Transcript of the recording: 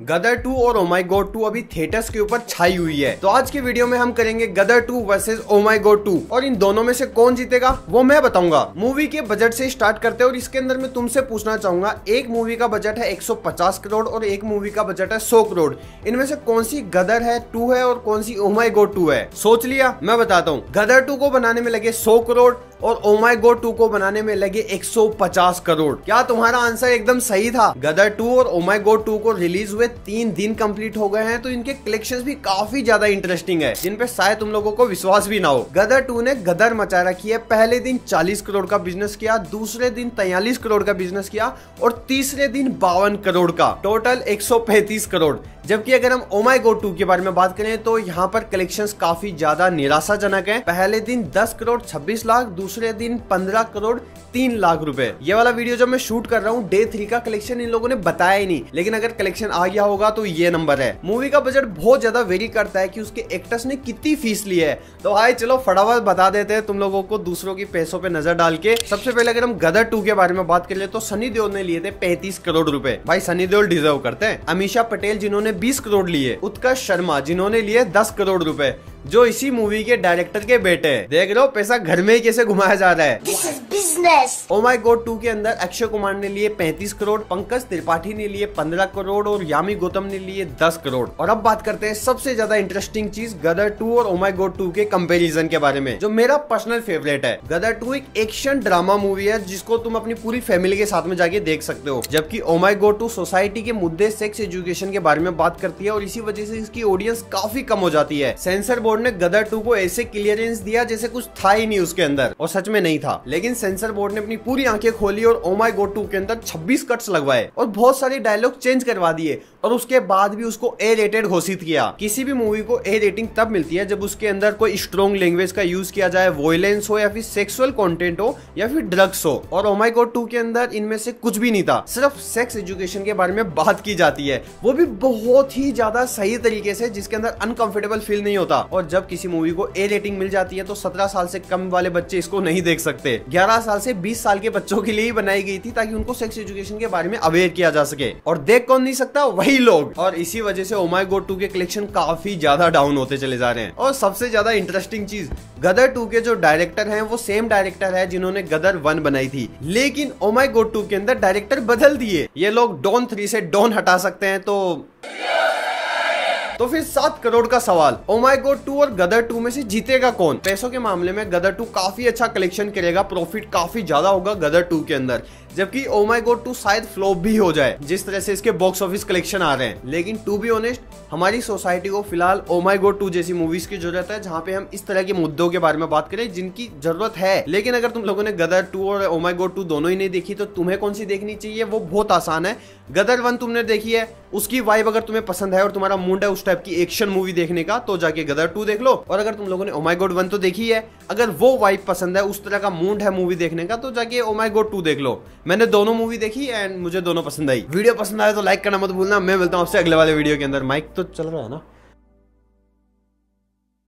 गदर 2 और ओमाई गोड 2 अभी थिएटर्स के ऊपर छाई हुई है। तो आज की वीडियो में हम करेंगे गदर 2 वर्सेस ओमाई गोड 2 और इन दोनों में से कौन जीतेगा, वो मैं बताऊँगा। मूवी के बजट से स्टार्ट करते हैं और इसके अंदर मैं तुमसे पूछना चाहूँगा, एक मूवी का बजट है 150 करोड़ और एक मूवी का बजट है 100 करोड़ इनमें से कौन सी गदर है टू है और कौन सी ओमाई गोड टू है? सोच लिया, मैं बताता हूँ। गदर टू को बनाने में लगे सौ करोड़ और ओमाई गो टू को बनाने में लगे 150 करोड़ क्या तुम्हारा आंसर एकदम सही था? गदर टू और ओमाई गो टू को रिलीज़ हुए तीन दिन कंप्लीट हो गए हैं तो इनके कलेक्शन भी काफ़ी ज़्यादा इंटरेस्टिंग है जिनपे शायद तुम लोगों को विश्वास भी ना हो। गदर टू ने गदर मचा रखी है, पहले दिन 40 करोड़ का बिज़नेस किया, दूसरे दिन तैयलीस करोड़ का बिज़नेस किया और तीसरे दिन बावन करोड़ का। टोटल एक सौ पैंतीस करोड़। जबकि अगर हम ओमाई गो टू के बारे में बात करें तो यहाँ पर कलेक्शंस काफ़ी ज़्यादा निराशाजनक हैं। पहले दिन 10 करोड़ 26 लाख, दूसरे दिन 15 करोड़ तीन लाख रुपए। ये वाला वीडियो जब मैं शूट कर रहा हूँ डे थ्री का कलेक्शन इन लोगों ने बताया ही नहीं। लेकिन अगर कलेक्शन आ गया होगा तो ये नंबर है। मूवी का बजट बहुत ज़्यादा वेरी करता है कि उसके एक्टर्स ने कितनी फ़ीस ली है। तो आए चलो, फटाफट बता देते हैं तुम लोगों को दूसरों की पैसों पे नज़र डाल के। सबसे पहले अगर हम गदर टू के बारे में बात कर ले तो सनी देओल ने लिए थे पैंतीस करोड़ रुपए। भाई सनी देओल डिजर्व करते हैं। अमीशा पटेल जिन्होंने बीस करोड़ लिए। उत्कर्ष शर्मा जिन्होंने लिए दस करोड़ रुपए। जो इसी मूवी के डायरेक्टर के बेटे हैं। देख लो पैसा घर में ही कैसे घुमाया जा रहा है। बिज़नेस ओ माई गोड टू के अंदर अक्षय कुमार ने लिए 35 करोड़ पंकज त्रिपाठी ने लिए 15 करोड़ और यामी गौतम ने लिए 10 करोड़। और अब बात करते हैं सबसे ज़्यादा इंटरेस्टिंग चीज़ गदर टू और ओ माई गोड टू के कंपेरिजन के बारे में जो मेरा पर्सनल फेवरेट है। गदर टू एक एक्शन ड्रामा मूवी है जिसको तुम अपनी पूरी फैमिली के साथ में जाके देख सकते हो। जबकि ओ माई गोड टू सोसाइटी के मुद्दे सेक्स एजुकेशन के बारे में बात करती है और इसी वजह से इसकी ऑडियंस काफ़ी कम हो जाती है। सेंसर बोर्ड ने गदर टू को ऐसे क्लियरेंस दिया जैसे कुछ था ही नहीं उसके अंदर, और सच में नहीं था। लेकिन सेंसर बोर्ड ने अपनी पूरी आँखें खोली और ओमाई गो टू के अंदर 26 कट्स लगवाए और बहुत सारे डायलॉग चेंज करवा दिए, और उसके बाद भी उसको ए रेटेड घोषित किया। किसी भी मूवी को ए रेटिंग तब मिलती है जब उसके अंदर कोई स्ट्रॉन्ग लैंग्वेज का यूज़ किया जाए वोयलेंस हो या फिर सेक्सुअल कंटेंट हो या फिर ड्रग्स हो। और ओमाई गॉड टू के अंदर इनमें से कुछ भी नहीं था, सिर्फ़ सेक्स एजुकेशन के बारे में बात की जाती है। वो भी बहुत ही ज़्यादा सही तरीके से, जिसके अंदर अनकंफर्टेबल फील नहीं होता, और जब किसी मूवी को ए रेटिंग मिल जाती है तो सत्रह साल से कम वाले बच्चे इसको नहीं देख सकते। ग्यारह साल से बीस साल के बच्चों के लिए ही बनाई गई थी, ताकि उनको सेक्स एजुकेशन के बारे में अवेयर किया जा सके। और देख कौन नहीं सकता? वही लोग। और इसी वजह से ओमाई गोड टू के कलेक्शन काफ़ी ज़्यादा डाउन होते चले जा रहे हैं। और सबसे ज़्यादा इंटरेस्टिंग चीज़, गदर टू के जो डायरेक्टर है, वो सेम डायरेक्टर है जिन्होंने गदर वन बनाई थी। लेकिन ओमाई गोड टू के अंदर डायरेक्टर बदल दिए। ये लोग डॉन थ्री से डॉन हटा सकते हैं तो तो फिर सात करोड़ का सवाल। ओमाई गो टू और गदर टू में से जीतेगा कौन? पैसों के मामले में गदर टू काफ़ी अच्छा कलेक्शन करेगा प्रॉफिट काफ़ी ज़्यादा होगा गदर टू के अंदर। जबकि ओ माई गोड टू शायद फ्लॉप भी हो जाए, जिस तरह से इसके बॉक्स ऑफ़िस कलेक्शन आ रहे हैं। लेकिन टू बी ऑनेस्ट हमारी सोसाइटी को फ़िलहाल ओ माई गोड टू जैसी मूवीज़ की ज़रूरत है, जहाँ पे हम इस तरह के मुद्दों के बारे में बात करें, जिनकी ज़रूरत है। लेकिन अगर तुम लोगों ने गदर टू और ओ माई गोड टू दोनों ही नहीं देखी तो तुम्हें कौन सी देखनी चाहिए? वो बहुत आसान है। गदर वन तुमने देखी है उसकी वाइब अगर तुम्हें पसंद है और तुम्हारा मूड है उस टाइप की एक्शन मूवी देखने का तो जाके गदर टू देख लो। और अगर तुम लोगों ने ओमाई गोड वन तो देखी है, अगर वो वाइब पसंद है, उस तरह का मूड है मूवी देखने का तो जाके ओमाई गोड टू देख लो। मैंने दोनों मूवी देखी एंड मुझे दोनों पसंद आई। वीडियो पसंद आए तो लाइक करना मत भूलना। मैं मिलता हूँ आपसे अगले वाले वीडियो के अंदर। माइक तो चल रहा है ना?